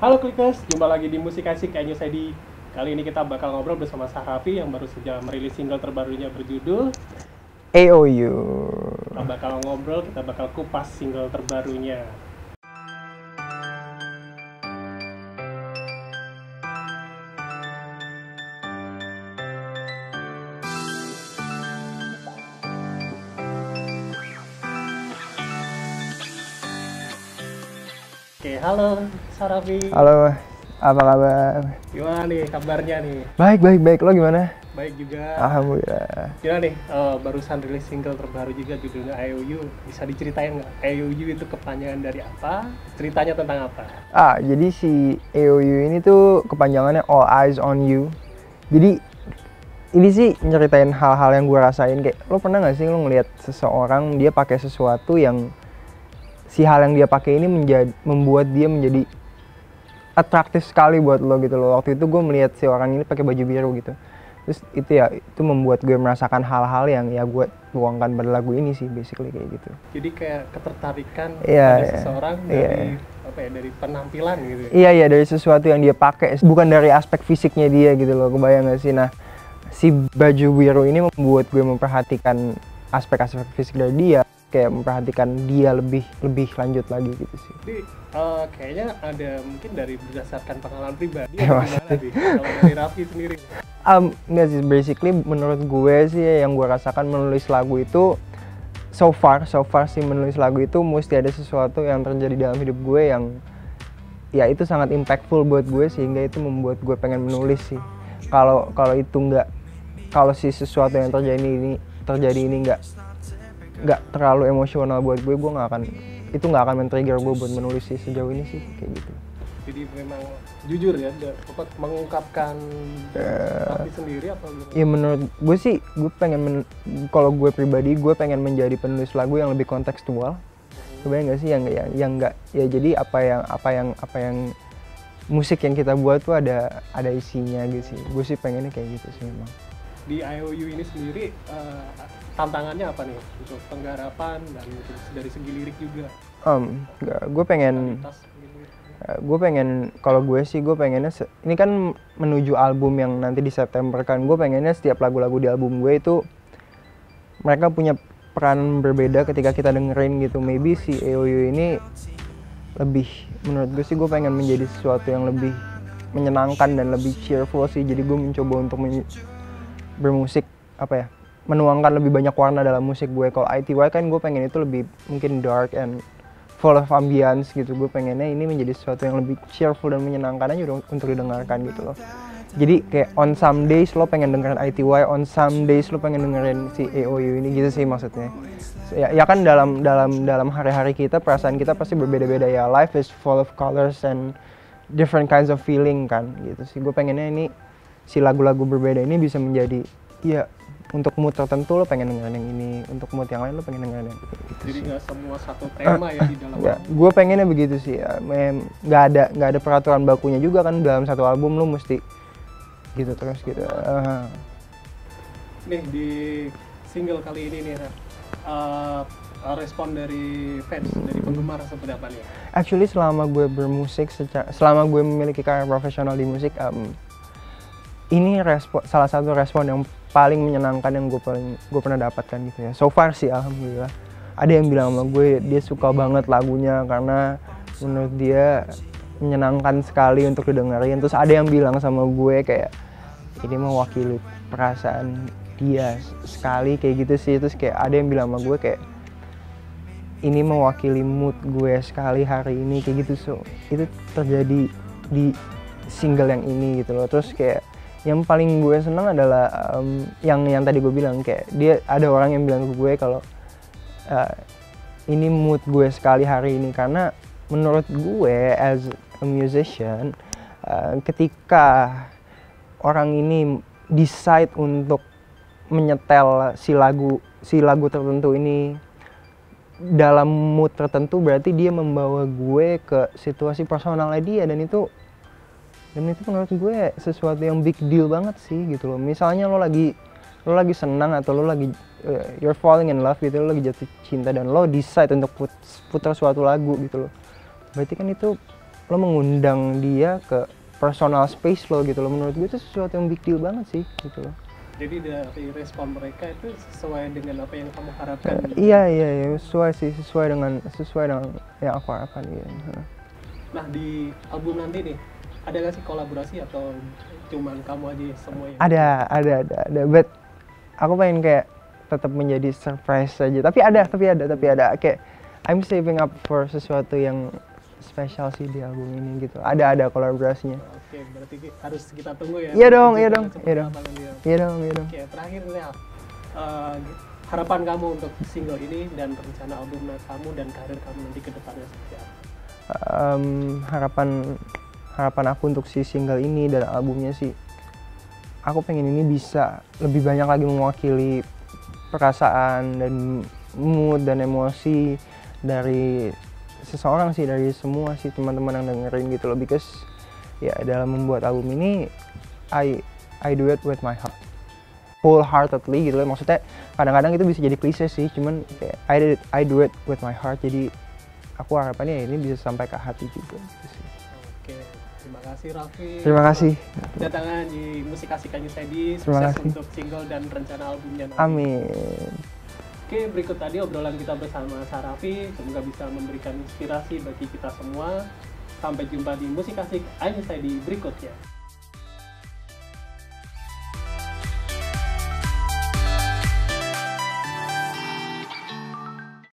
Halo Klikers, jumpa lagi di Musik Asik Kayaknya saya di Kali ini kita bakal ngobrol bersama Sahrafi yang baru saja merilis single terbarunya berjudul AOU. Kita bakal ngobrol, kita bakal kupas single terbarunya Oke, halo Sahrafi Halo, apa kabar? Gimana nih kabarnya nih? Baik, baik, baik. Lo gimana? Baik juga Alhamdulillah. Gimana nih, eh, barusan rilis single terbaru juga judulnya IOU Bisa diceritain nggak? IOU itu kepanjangan dari apa? Ceritanya tentang apa? Ah, jadi si AOU ini tuh kepanjangannya All Eyes on You. Jadi ini sih nyeritain hal-hal yang gue rasain kayak lo pernah nggak sih lo ngelihat seseorang dia pakai sesuatu yang si hal yang dia pakai ini menjadi membuat dia menjadi atraktif sekali buat lo gitu loh waktu itu gue melihat si orang ini pakai baju biru gitu terus itu ya itu membuat gue merasakan hal-hal yang ya gue tuangkan pada lagu ini sih basically kayak gitu Jadi kayak ketertarikan Iya, pada iya. seseorang Iya, dari apa ya dari penampilan gitu. ya. Iya iya dari sesuatu yang dia pakai bukan dari aspek fisiknya dia gitu loh kebayang gak sih nah si baju biru ini membuat gue memperhatikan aspek-aspek fisik dari dia kayak memperhatikan dia lebih lebih lanjut lagi gitu sih Jadi eh, kayaknya ada mungkin dari berdasarkan pengalaman pribadi Ya, gimana sih? Kalau dari Raffi sendiri. um, nggak sih basically menurut gue sih yang gue rasakan menulis lagu itu so far so far sih menulis lagu itu mesti ada sesuatu yang terjadi dalam hidup gue yang ya itu sangat impactful buat gue sehingga itu membuat gue pengen menulis sih kalau kalau itu nggak kalau si sesuatu yang terjadi ini terjadi ini nggak nggak terlalu emosional buat gue gue nggak akan itu nggak akan men-trigger gue buat menulis sih sejauh ini sih kayak gitu Jadi memang jujur ya, da- apa, mengungkapkan Eh. Raffi sendiri apa gimana? Ya menurut gue sih, gue pengen men- kalau gue pribadi gue pengen menjadi penulis lagu yang lebih kontekstual. Kebayang gak sih yang yang yang nggak ya jadi apa yang apa yang apa yang musik yang kita buat tuh ada ada isinya gitu sih. Gue sih pengennya kayak gitu sih memang. Di IOU ini sendiri eh, tantangannya apa nih untuk penggarapan dan dari segi lirik juga? Um, gue pengen gitu. gue pengen kalau gue sih gue pengennya ini kan menuju album yang nanti di September kan gue pengennya setiap lagu-lagu di album gue itu mereka punya peran berbeda ketika kita dengerin gitu maybe si AOU ini lebih menurut gue sih gue pengen menjadi sesuatu yang lebih menyenangkan dan lebih cheerful sih jadi gue mencoba untuk men- bermusik apa ya menuangkan lebih banyak warna dalam musik gue. Kalau ITY kan gue pengen itu lebih mungkin dark and full of ambience gitu. Gue pengennya ini menjadi sesuatu yang lebih cheerful dan menyenangkan aja untuk didengarkan gitu loh. Jadi kayak on some days lo pengen dengerin ITY on some days lo pengen dengerin si AOU ini gitu sih maksudnya. Ya, ya kan dalam dalam dalam hari-hari kita perasaan kita pasti berbeda-beda ya. Life is full of colors and different kinds of feeling kan gitu sih. Gue pengennya ini si lagu-lagu berbeda ini bisa menjadi ya untuk mood tertentu lo pengen dengerin yang ini untuk mood yang lain lo pengen dengerin yang itu Jadi sih. nggak semua satu tema ya di dalam Nggak, gue pengennya begitu sih ya. Mem- nggak ada nggak ada peraturan bakunya juga kan dalam satu album lo mesti gitu terus gitu Ah. nih di single kali ini nih. Eh, respon dari fans dari penggemar seperti apa nih? actually selama gue bermusik secara selama gue memiliki karir profesional di musik em, ini respon salah satu respon yang paling menyenangkan yang gue paling gue pernah dapatkan gitu ya. So far sih alhamdulillah. Ada yang bilang sama gue dia suka banget lagunya karena menurut dia menyenangkan sekali untuk didengarin terus ada yang bilang sama gue kayak ini mewakili perasaan dia sekali kayak gitu sih. Terus kayak ada yang bilang sama gue kayak ini mewakili mood gue sekali hari ini kayak gitu. So itu terjadi di single yang ini gitu loh. Terus kayak yang paling gue seneng adalah em, yang yang tadi gue bilang kayak dia ada orang yang bilang ke gue kalau eh, ini mood gue sekali hari ini. Karena menurut gue as a musician eh, ketika orang ini decide untuk menyetel si lagu si lagu tertentu ini dalam mood tertentu berarti dia membawa gue ke situasi personalnya dia. Dan itu dan itu menurut gue sesuatu yang big deal banget sih gitu loh. Misalnya lo lagi lo lagi senang atau lo lagi uh, you're falling in love gitu lo lagi jatuh cinta dan lo decide untuk put, putar suatu lagu gitu loh. Berarti kan itu lo mengundang dia ke personal space lo gitu loh. Menurut gue itu sesuatu yang big deal banget sih gitu loh. Jadi dari respon mereka itu sesuai dengan apa yang kamu harapkan. iya iya iya. Sesuai sih sesuai dengan sesuai dengan yang aku harapkan gitu. Nah di album nanti nih ada nggak sih kolaborasi atau cuman kamu aja semua yang ada ada ada ada but aku pengen kayak tetap menjadi surprise saja tapi ada tapi ada tapi ada kayak I'm saving up for sesuatu yang spesial sih di album ini gitu ada ada kolaborasinya Oke berarti harus kita tunggu ya. Iya dong, iya dong, iya dong. ya. iya dong iya dong Oke terakhir Nel, Eh, harapan kamu untuk single ini dan rencana album kamu dan karir kamu nanti ke depannya seperti apa? Em, harapan harapan aku untuk si single ini dan albumnya sih aku pengen ini bisa lebih banyak lagi mewakili perasaan dan mood dan emosi dari seseorang sih dari semua sih teman-teman yang dengerin gitu loh. Because ya dalam membuat album ini I I do it with my heart. Wholeheartedly gitu loh. Maksudnya kadang-kadang itu bisa jadi klise sih cuman kayak I did it, I do it with my heart. Jadi aku harapannya ya ini bisa sampai ke hati juga gitu sih. Oke, terima kasih Raffi. terima kasih Kedatangan di musik asik Anyu Sedi, Terima sukses kasih. untuk single dan rencana albumnya nanti. amin Oke, berikut tadi obrolan kita bersama Sarafi. Semoga bisa memberikan inspirasi bagi kita semua. Sampai jumpa di musik asik Anyu Sedi berikutnya.